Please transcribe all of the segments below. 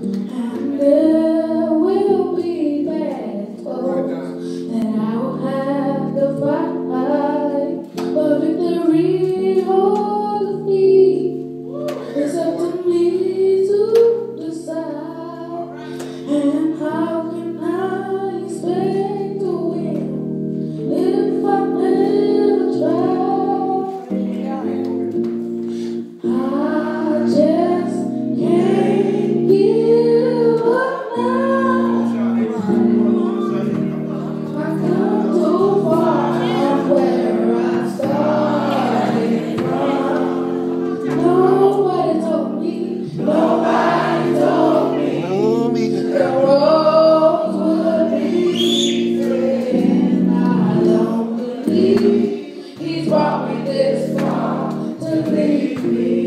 And believe He's brought me this far to leave me.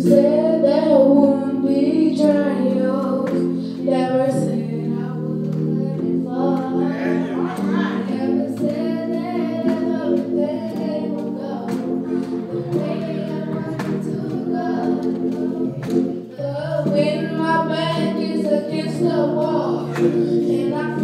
Said there wouldn't be trials. Never said I wouldn't fall. Never said that would go the way I to go. My back is against the wall and I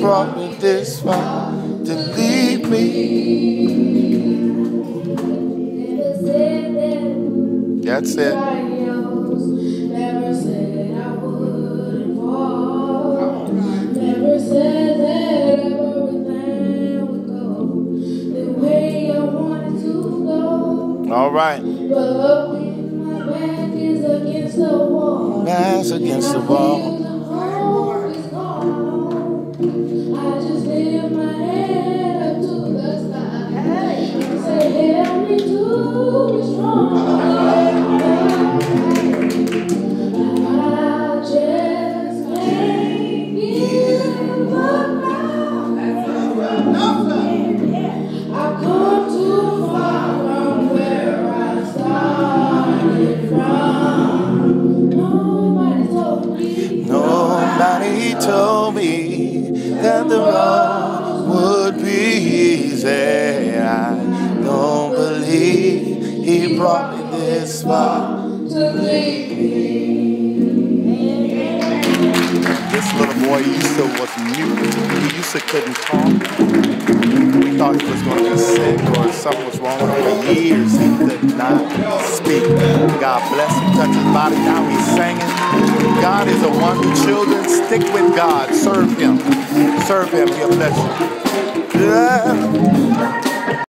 brought me this far to leave me. That's it. Never said I wouldn't. Never said that everything would go the way I wanted to go. All right. But when my back is against the wall, Back's against the wall. Would be easy. I don't believe he brought me this far. to leave me. This little boy to was mute. He used to couldn't talk. We thought he was going to be sick or something was wrong with him. For years he could not speak. God bless him, touch his body. Now he's singing. God is a wonder. Children, stick with God. Serve him. Serve him. He'll bless you. Yeah.